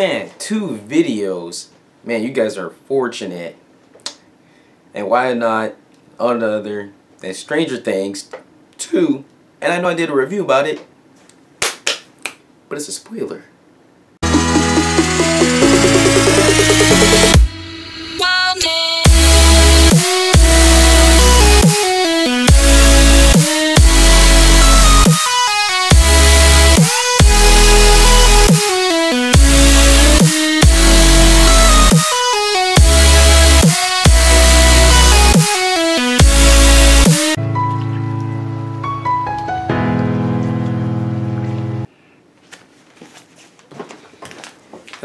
Man, two videos. Man, you guys are fortunate. And why not another than Stranger Things 2? And I know I did a review about it, but it's a spoiler.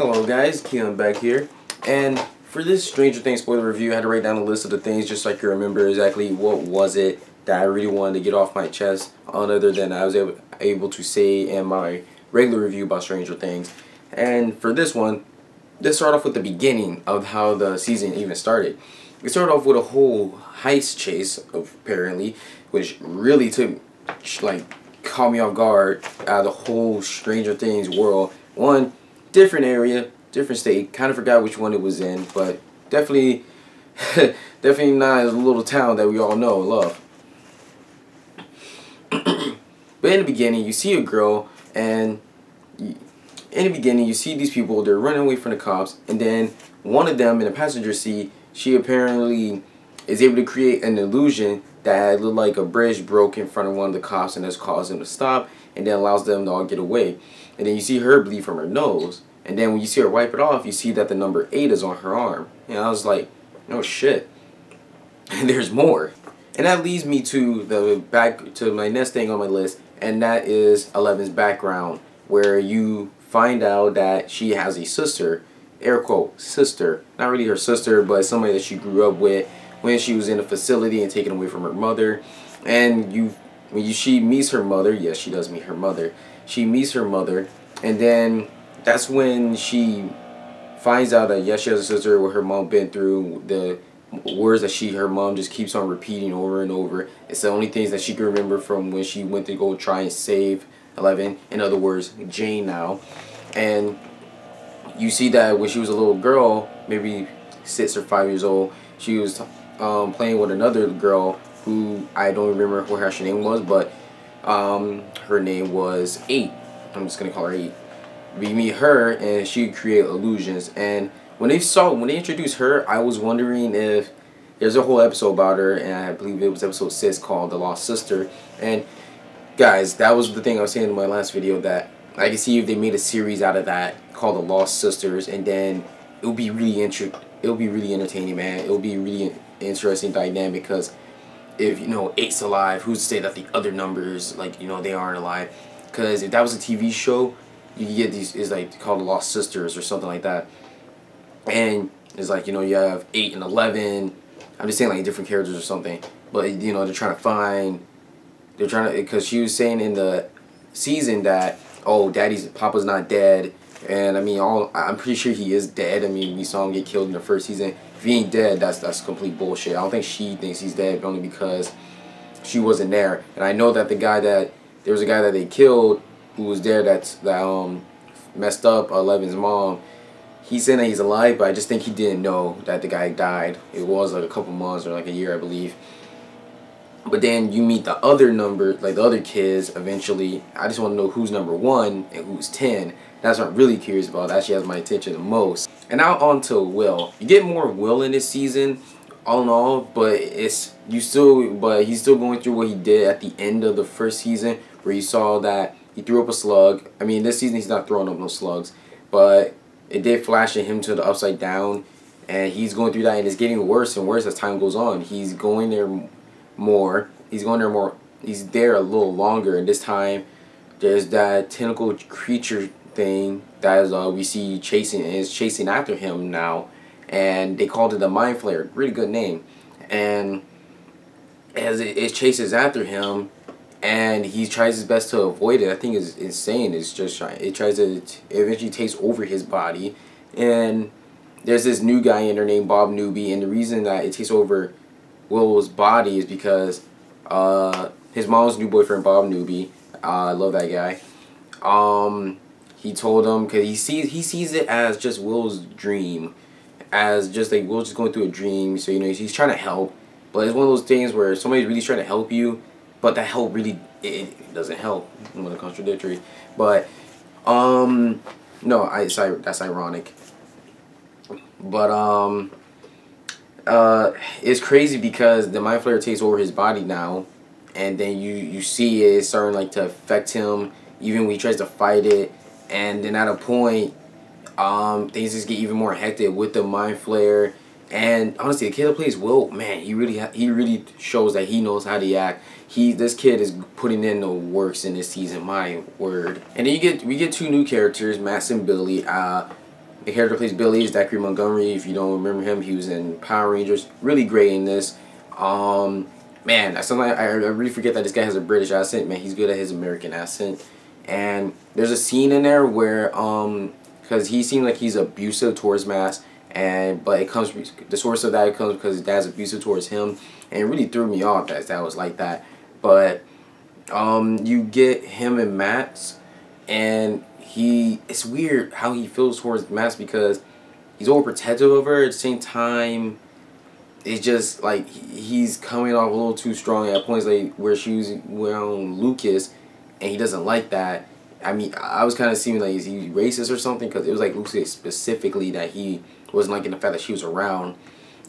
Hello guys, Keon back here. And for this Stranger Things spoiler review, I had to write down a list of the things just so I could remember exactly what was it that I really wanted to get off my chest other than I was able, able to say in my regular review about Stranger Things. And for this one, let's start off with the beginning of how the season even started. It started off with a whole heist chase, apparently, which really took, like, caught me off guard out of the whole Stranger Things world. One, different area, different state. Kind of forgot which one it was in, but definitely, definitely not a little town that we all know and love. but in the beginning, you see a girl, and in the beginning, you see these people. They're running away from the cops, and then one of them in the passenger seat, she apparently is able to create an illusion that looked like a bridge broke in front of one of the cops, and that's caused them to stop, and then allows them to all get away. And then you see her bleed from her nose. And then when you see her wipe it off, you see that the number 8 is on her arm. And I was like, no shit. And there's more. And that leads me to the back to my next thing on my list, and that is Eleven's background, where you find out that she has a sister, air quote, sister. Not really her sister, but somebody that she grew up with when she was in a facility and taken away from her mother. And you when you, she meets her mother, yes, she does meet her mother. She meets her mother, and then that's when she finds out that yes, she has a sister. What her mom been through, the words that she her mom just keeps on repeating over and over. It's the only things that she can remember from when she went to go try and save Eleven. In other words, Jane now, and you see that when she was a little girl, maybe six or five years old, she was um, playing with another girl who I don't remember what her name was, but um, her name was Eight. I'm just gonna call her Eight. We meet her, and she create illusions. And when they saw when they introduced her, I was wondering if there's a whole episode about her, and I believe it was episode six called "The Lost Sister." And guys, that was the thing I was saying in my last video that I can see if they made a series out of that called "The Lost Sisters," and then it'll be really inter it'll be really entertaining, man. It'll be really interesting dynamic because if you know eight's alive, who's to say that the other numbers like you know they aren't alive? Because if that was a TV show, you get these is like called the Lost Sisters or something like that, and it's like you know you have eight and eleven. I'm just saying like different characters or something, but you know they're trying to find. They're trying to because she was saying in the season that oh daddy's papa's not dead and I mean all I'm pretty sure he is dead I mean we saw him get killed in the first season if he ain't dead that's that's complete bullshit I don't think she thinks he's dead only because she wasn't there and I know that the guy that there was a guy that they killed who was there that's that um messed up Eleven's mom he's saying that he's alive but I just think he didn't know that the guy died it was like a couple months or like a year I believe but then you meet the other number, like the other kids eventually. I just want to know who's number one and who's 10. That's what I'm really curious about. That actually has my attention the most. And now on to Will. You get more Will in this season, all in all, but it's you still but he's still going through what he did at the end of the first season where you saw that he threw up a slug. I mean this season he's not throwing up no slugs, but it did flash at him to the upside down and he's going through that and it's getting worse and worse as time goes on. He's going there more. He's going there more. He's there a little longer, and this time there's that tentacle creature thing that is, uh, we see chasing is chasing after him now, and they called it the Mind Flayer. Really good name, and as it, it chases after him, and he tries his best to avoid it. I think is insane. It's just trying. It tries to it eventually takes over his body, and there's this new guy in there named Bob Newby, and the reason that it takes over Will's body is because uh, his mom's new boyfriend Bob Newby. Uh, I love that guy. Um, he told him because he sees he sees it as just Will's dream, as just like Will's just going through a dream. So you know he's, trying to help, but it's one of those things where somebody's really trying to help you, but that help really it, it doesn't help. I'm gonna contradictory, but um no, I that's ironic. But um uh it's crazy because the mind flayer takes over his body now and then you you see it starting like to affect him even when he tries to fight it and then at a point um things just get even more hectic with the mind flayer and honestly the kid that plays will man he really he really shows that he knows how to act he this kid is putting in the works in this season my word and then you get we get two new characters max and billy uh the character plays Billy is Dacre Montgomery. If you don't remember him, he was in Power Rangers. Really great in this. Um, man, I sometimes I, I really forget that this guy has a British accent. Man, he's good at his American accent. And there's a scene in there where, um, because he seemed like he's abusive towards Max, and but it comes the source of that comes because his dad's abusive towards him, and it really threw me off that that was like that. But um, you get him and Max, and he it's weird how he feels towards Max because he's overprotective of her at the same time it's just like he's coming off a little too strong at points like where she was around Lucas and he doesn't like that I mean I was kind of seeing like is he racist or something? Because it was like Lucas specifically that he wasn't liking the fact that she was around.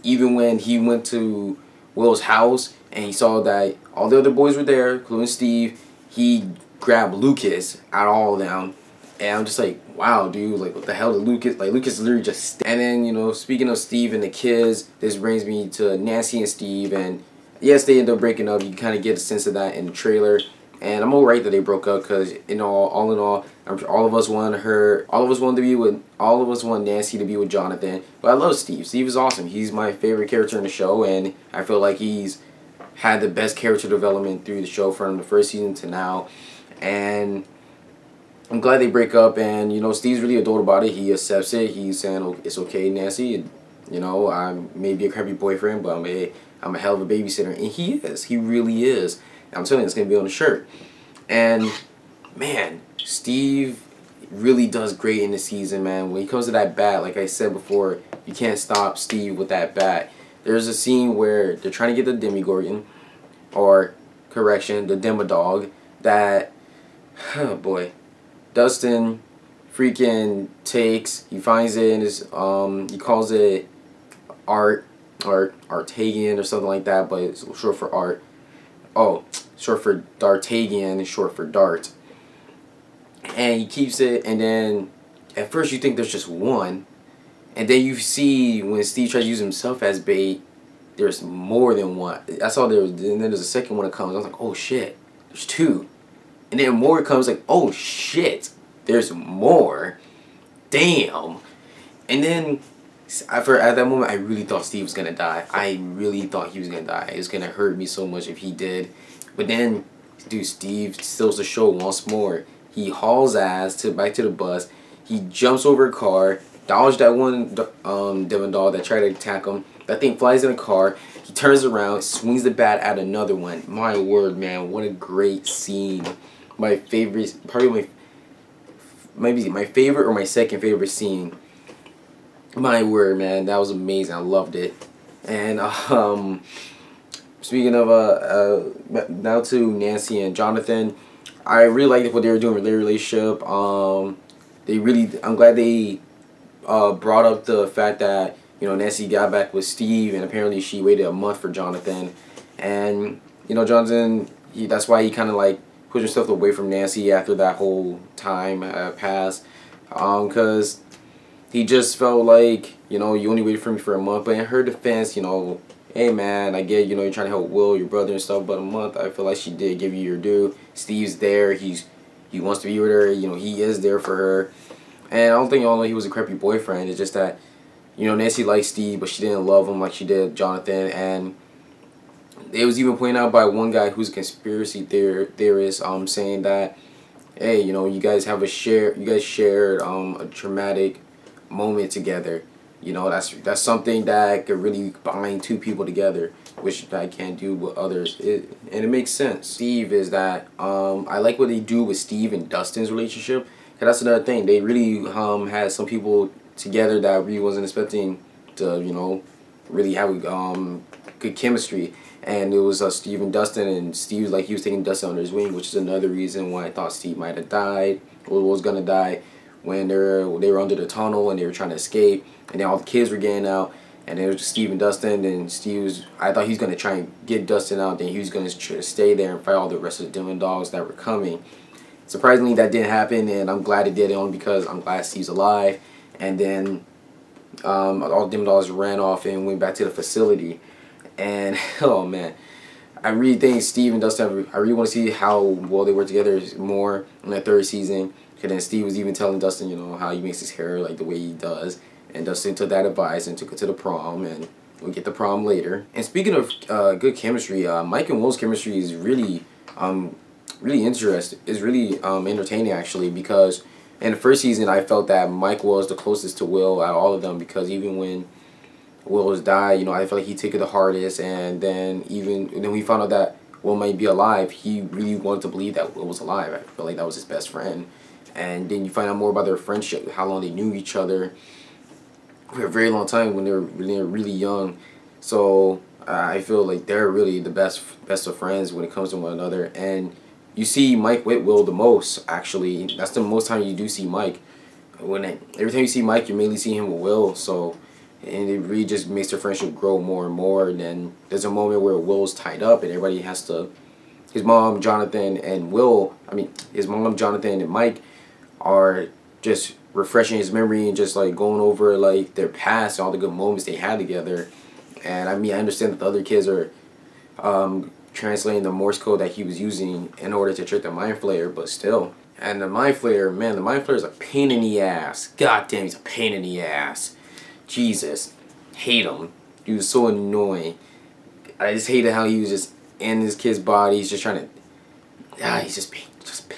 Even when he went to Will's house and he saw that all the other boys were there including Steve he grabbed Lucas out of all of them. And I'm just like, wow, dude, like, what the hell did Lucas, like, Lucas literally just, and then, you know, speaking of Steve and the kids, this brings me to Nancy and Steve, and yes, they end up breaking up, you kind of get a sense of that in the trailer, and I'm alright that they broke up, because, in know, all in all, I'm all of us wanted her, all of us wanted to be with, all of us want Nancy to be with Jonathan, but I love Steve, Steve is awesome, he's my favorite character in the show, and I feel like he's had the best character development through the show from the first season to now, and I'm glad they break up, and you know Steve's really adult about it. He accepts it. He's saying oh, it's okay, Nancy. You know I'm maybe a crappy boyfriend, but I'm a I'm a hell of a babysitter, and he is. He really is. I'm telling you, it's gonna be on the shirt. And man, Steve really does great in the season, man. When he comes to that bat, like I said before, you can't stop Steve with that bat. There's a scene where they're trying to get the Demogorgon, or correction, the Demodog. That, oh boy, Dustin freaking takes, he finds it in his, um, he calls it art, or Artagian or something like that, but it's short for art. Oh, short for Dartagian, short for Dart. And he keeps it, and then at first you think there's just one, and then you see when Steve tries to use himself as bait, there's more than one. I saw there, was, and then there's a second one that comes. I was like, oh shit, there's two. And then more comes like, oh shit, there's more. Damn. And then for at that moment, I really thought Steve was gonna die. I really thought he was gonna die. It was gonna hurt me so much if he did. But then, dude, Steve steals the show once more. He hauls ass to back to the bus. He jumps over a car, dodged that one um, Demon Dog that tried to attack him. That thing flies in a car. He turns around, swings the bat at another one. My word, man, what a great scene my favorite, probably my, maybe my favorite or my second favorite scene. My word, man, that was amazing. I loved it. And um, speaking of uh, uh, now to Nancy and Jonathan, I really liked what they were doing with their relationship. Um, they really, I'm glad they uh, brought up the fact that you know Nancy got back with Steve, and apparently she waited a month for Jonathan, and you know Jonathan, he that's why he kind of like put himself away from Nancy after that whole time uh, passed. Because um, he just felt like, you know, you only waited for me for a month. But in her defense, you know, hey man, I get, you know, you're trying to help Will, your brother and stuff. But a month, I feel like she did give you your due. Steve's there. He's He wants to be with her. You know, he is there for her. And I don't think y'all know he was a crappy boyfriend. It's just that, you know, Nancy liked Steve, but she didn't love him like she did Jonathan. And it was even pointed out by one guy who's a conspiracy theor theorist um saying that hey you know you guys have a share you guys shared um a traumatic moment together you know that's that's something that could really bind two people together which I can't do with others it, and it makes sense Steve is that um I like what they do with Steve and Dustin's relationship that's another thing. They really um had some people together that really wasn't expecting to you know really have um good chemistry. And it was uh, Steve and Dustin, and Steve like he was taking Dustin under his wing, which is another reason why I thought Steve might have died or was gonna die when they were they were under the tunnel and they were trying to escape, and then all the kids were getting out, and it was Steve and Dustin, and Steve was I thought he was gonna try and get Dustin out, then he was gonna to stay there and fight all the rest of the Demon Dogs that were coming. Surprisingly, that didn't happen, and I'm glad it did only because I'm glad Steve's alive. And then um, all the Demon Dogs ran off and went back to the facility. And oh man, I really think Steve and Dustin. I really want to see how well they work together more in the third season. Cause then Steve was even telling Dustin, you know, how he makes his hair like the way he does, and Dustin took that advice and took it to the prom, and we get the prom later. And speaking of uh, good chemistry, uh, Mike and Will's chemistry is really, um, really interesting. Is really um, entertaining actually because in the first season I felt that Mike was the closest to Will out of all of them because even when Will was died, you know, I felt like he took it the hardest, and then even then we found out that Will might be alive. He really wanted to believe that Will was alive. I felt like that was his best friend, and then you find out more about their friendship, how long they knew each other for a very long time when they were, were really young. So uh, I feel like they're really the best best of friends when it comes to one another, and you see Mike with Will the most. Actually, that's the most time you do see Mike. When it, every time you see Mike, you mainly see him with Will. So and it really just makes their friendship grow more and more. And then there's a moment where Will's tied up, and everybody has to. His mom, Jonathan, and Will. I mean, his mom, Jonathan, and Mike are just refreshing his memory and just like going over like their past all the good moments they had together. And I mean, I understand that the other kids are um, translating the Morse code that he was using in order to trick the Mind Flayer, but still. And the Mind Flayer, man, the Mind Flayer is a pain in the ass. God damn, he's a pain in the ass. Jesus, hate him. He was so annoying. I just hated how he was just in his kid's body. He's just trying to. Ah, he's just just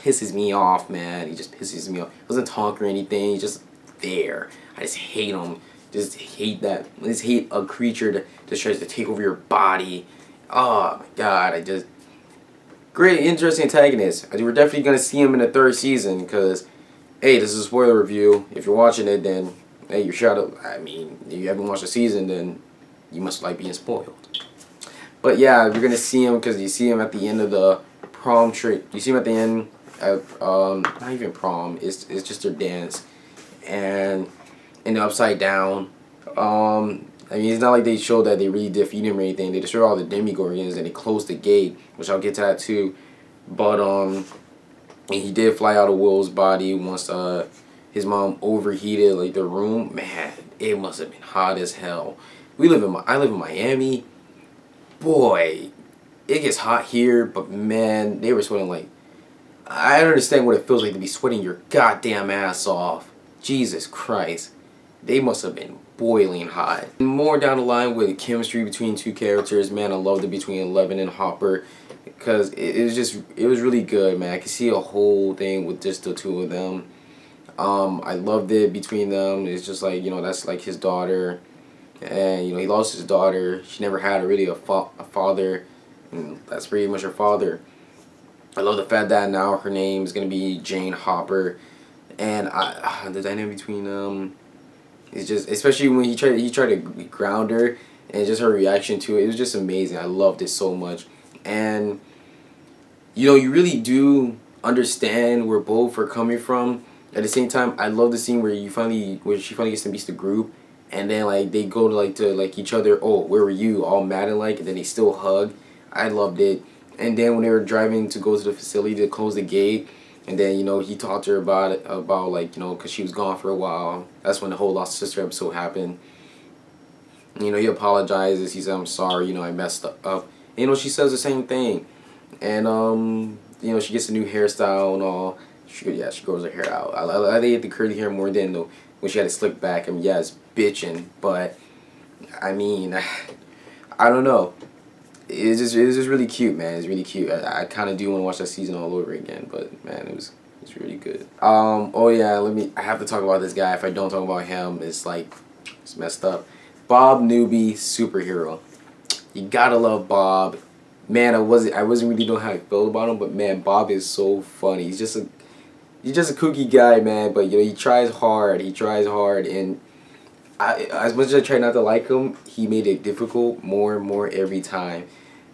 pisses me off, man. He just pisses me off. He doesn't talk or anything. He's just there. I just hate him. Just hate that. I just hate a creature that just tries to take over your body. Oh my god, I just great, interesting antagonist. We're definitely gonna see him in the third season because, hey, this is a spoiler review. If you're watching it, then hey, you're shut up. I mean, if you haven't watched the season, then you must like being spoiled. But yeah, you're gonna see him because you see him at the end of the prom trip. You see him at the end um, not even prom. It's it's just their dance, and in the upside down. Um, I mean, it's not like they showed that they really defeated him or anything. They destroyed all the Demogorgons and they closed the gate, which I'll get to that too. But um, he did fly out of Will's body once uh his mom overheated like the room. Man, it must have been hot as hell. We live in I live in Miami. Boy, it gets hot here, but man, they were sweating like I don't understand what it feels like to be sweating your goddamn ass off. Jesus Christ. They must have been boiling hot. More down the line with chemistry between two characters, man, I loved it between Eleven and Hopper because it, it was just it was really good, man. I could see a whole thing with just the two of them. Um, I loved it between them. It's just like, you know, that's like his daughter. And, you know, he lost his daughter. She never had really a, fa a father. And that's pretty much her father. I love the fact that now her name is going to be Jane Hopper. And I, the dynamic between um, them is just, especially when he tried, he tried to ground her. And just her reaction to it, it was just amazing. I loved it so much. And, you know, you really do understand where both are coming from at the same time, I love the scene where you finally, where she finally gets to meet the group, and then like they go to like to like each other. Oh, where were you? All mad and like, and then they still hug. I loved it. And then when they were driving to go to the facility to close the gate, and then you know he talked to her about it, about like you know because she was gone for a while. That's when the whole lost sister episode happened. You know he apologizes. He said I'm sorry. You know I messed up. You know she says the same thing, and um you know she gets a new hairstyle and all. She yeah, she grows her hair out. I, I, I think the curly hair more than the when she had it slicked back. I mean, yeah, it's bitching, but I mean, I don't know. It's just it's just really cute, man. It's really cute. I, I kind of do want to watch that season all over again, but man, it was it's really good. Um. Oh yeah. Let me. I have to talk about this guy. If I don't talk about him, it's like it's messed up. Bob Newby, superhero. You gotta love Bob. Man, I wasn't I wasn't really know how I felt about him, but man, Bob is so funny. He's just a he's just a kooky guy, man. But you know, he tries hard. He tries hard, and I, as much as I try not to like him, he made it difficult more and more every time.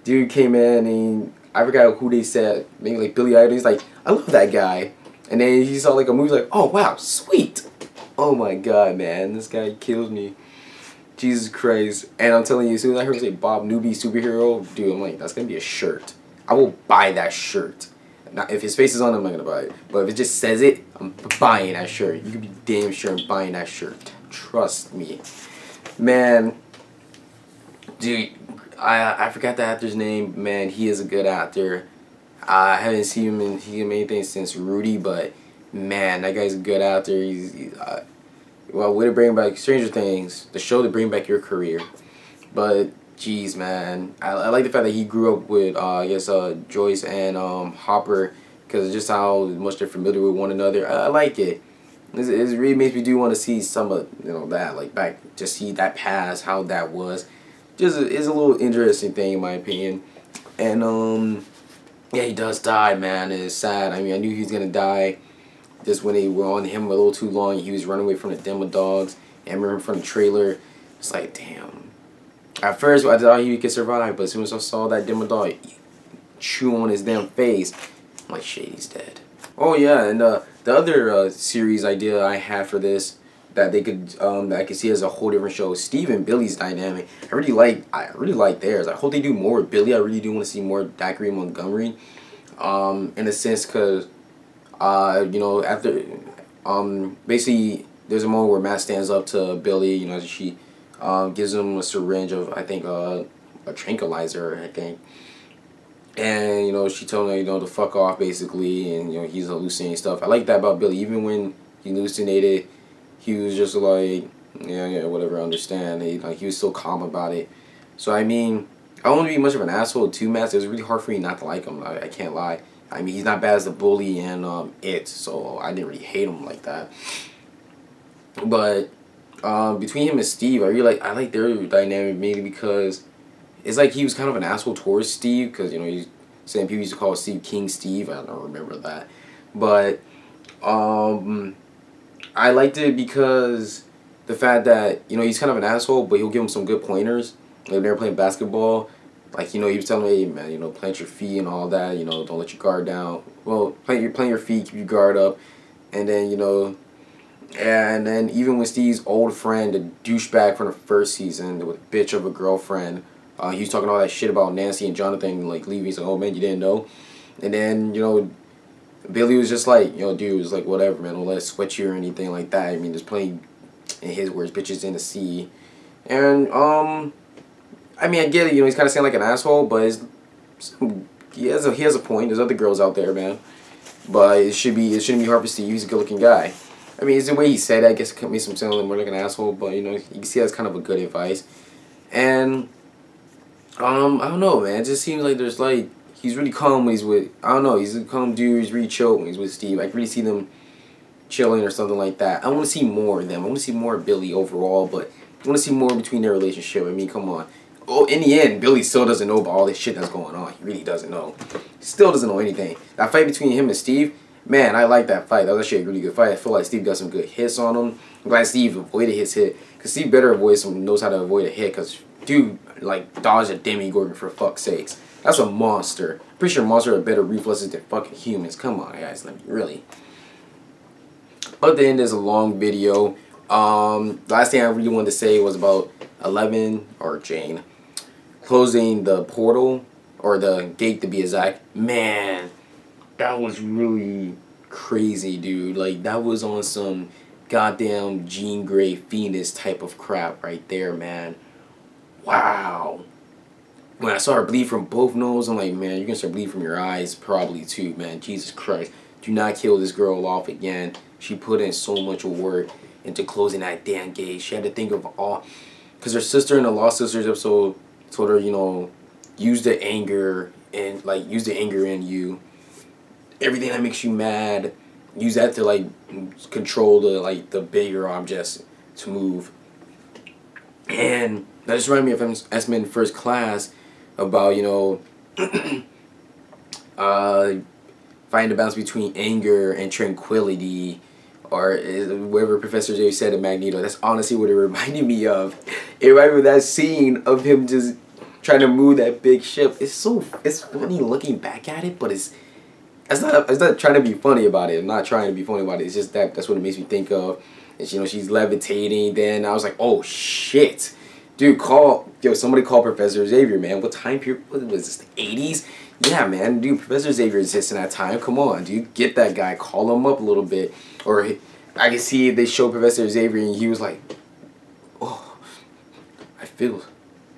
Dude came in and I forgot who they said, maybe like Billy Idol. He's like, I love that guy. And then he saw like a movie like, oh wow, sweet. Oh my god, man, this guy kills me. Jesus Christ. And I'm telling you, as soon as I heard him say Bob Newby superhero, dude, I'm like, that's gonna be a shirt. I will buy that shirt. Now, if his face is on I'm not gonna buy it. But if it just says it, I'm buying that shirt. You can be damn sure I'm buying that shirt. Trust me. Man, dude, I I forgot the actor's name. Man, he is a good actor. I haven't seen him in made anything since Rudy, but man, that guy's a good actor. He's, he's uh, well, way to bring back Stranger Things, the show to bring back your career. But jeez, man, I, I like the fact that he grew up with uh, I guess uh, Joyce and um, Hopper because just how much they're familiar with one another. I, I like it. It, really makes me do want to see some of you know that like back just see that past how that was. Just is a little interesting thing in my opinion, and um yeah he does die man. It's sad. I mean I knew he was gonna die. Just when they were on him a little too long, he was running away from the demo dogs. And I remember from the trailer, it's like damn. At first I thought he could survive, but as soon as I saw that demo dog chew on his damn face, I'm like shit, he's dead. Oh yeah, and uh, the other uh, series idea I had for this that they could um, that I could see as a whole different show. Steve and Billy's dynamic. I really like I really like theirs. I hope they do more with Billy. I really do want to see more Dacre Montgomery. Um, in a sense, cause uh, you know after um, basically there's a moment where Max stands up to Billy. You know she um, gives him a syringe of I think uh, a tranquilizer. I think and you know she told him you know to fuck off basically and you know he's hallucinating stuff. I like that about billy. Even when he hallucinated he was just like yeah yeah whatever I understand. He, like he was still calm about it. So i mean i don't want to be much of an asshole to max. It was really hard for me not to like him. I, I can't lie. I mean he's not bad as the bully and um it. So i didn't really hate him like that. But um between him and steve i really like i like their dynamic maybe because it's like he was kind of an asshole towards Steve because you know he's saying people used to call Steve King Steve. I don't remember that, but um, I liked it because the fact that you know he's kind of an asshole, but he'll give him some good pointers. Like they're playing basketball, like you know he was telling me, hey man, you know plant your feet and all that. You know don't let your guard down. Well, plant your plant your feet, keep your guard up, and then you know. And then even with Steve's old friend, the douchebag from the first season, with bitch of a girlfriend, uh, he was talking all that shit about Nancy and Jonathan like leaving. He's like, oh man, you didn't know. And then you know, Billy was just like, you know, dude, was like whatever, man. Don't let it sweat you or anything like that. I mean, there's plenty, in his words, bitches in the sea. And um, I mean, I get it. You know, he's kind of saying like an asshole, but he has a he has a point. There's other girls out there, man. But it should be it shouldn't be hard for Steve. He's a good looking guy. I mean, it's the way he said it. I guess it makes him sound more like an asshole, but you know, you can see that's kind of a good advice. And um, I don't know, man. It just seems like there's like he's really calm when he's with. I don't know. He's a calm dude. He's really chill when he's with Steve. I can really see them chilling or something like that. I want to see more of them. I want to see more of Billy overall, but I want to see more between their relationship. I mean, come on. Oh, in the end, Billy still doesn't know about all this shit that's going on. He really doesn't know. Still doesn't know anything. That fight between him and Steve, man, I like that fight. That was actually a really good fight. I feel like Steve got some good hits on him. I'm glad Steve avoided his hit. Because Steve better avoid some, knows how to avoid a hit. Because dude like dodge a Demogorgon for fuck's sakes. That's a monster. Pretty sure monsters have better reflexes than fucking humans. Come on, guys, let me really. But then there's a long video. Um, last thing I really wanted to say was about Eleven or Jane closing the portal or the gate to be exact. Man, that was really crazy, dude. Like that was on some goddamn Jean Grey Phoenix type of crap right there, man wow. When I saw her bleed from both noses, I'm like, man, you're gonna start bleeding from your eyes probably too, man. Jesus Christ. Do not kill this girl off again. She put in so much work into closing that damn gate. She had to think of all, because her sister in the Lost Sisters episode told her, you know, use the anger and like use the anger in you. Everything that makes you mad, use that to like control the like the bigger objects to move. And that just reminded me of X-Men First Class about, you know, uh, finding the balance between anger and tranquility or whatever Professor J said in Magneto. That's honestly what it reminded me of. It reminded me of that scene of him just trying to move that big ship. It's so it's funny looking back at it, but it's it's not it's not trying to be funny about it. I'm not trying to be funny about it. It's just that that's what it makes me think of. And you know she's levitating. Then I was like, oh shit, dude, call yo somebody call Professor Xavier, man. What time period was this? The 80s? Yeah, man, dude, Professor Xavier exists in that time. Come on, dude, get that guy. Call him up a little bit. Or I can see they show Professor Xavier and he was like, oh, I feel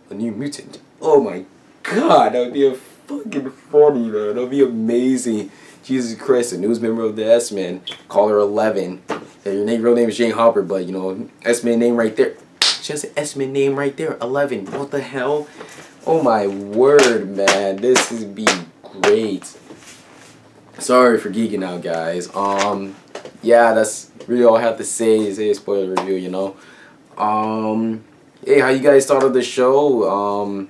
a new mutant. Oh my god, that would be a fucking funny, man. That would be amazing. Jesus Christ, a news member of the X-Men, caller 11. Your name, real name is Jane Hopper, but you know, X-Men name right there. Just X-Men name right there, 11. What the hell? Oh my word, man. This is be great. Sorry for geeking out, guys. Um, yeah, that's really all I have to say is a spoiler review, you know. Um, hey, how you guys thought of the show? Um,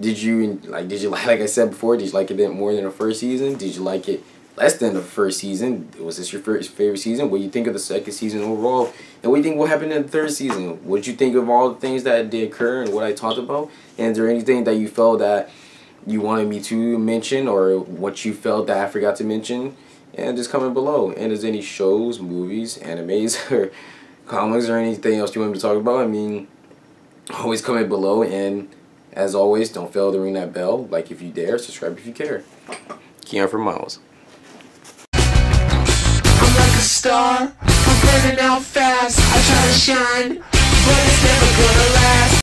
did you like? Did you like? Like I said before, did you like it more than the first season? Did you like it less than the first season? Was this your first favorite season? What do you think of the second season overall? And what do you think will happen in the third season? What you think of all the things that did occur and what I talked about? And is there anything that you felt that you wanted me to mention or what you felt that I forgot to mention? And just comment below. And is any shows, movies, animes, or comics or anything else you want me to talk about? I mean, always comment below. And as always, don't fail to ring that bell. Like if you dare, subscribe if you care. Keon for Miles star. I'm burning out fast. I try to shine, but it's never gonna last.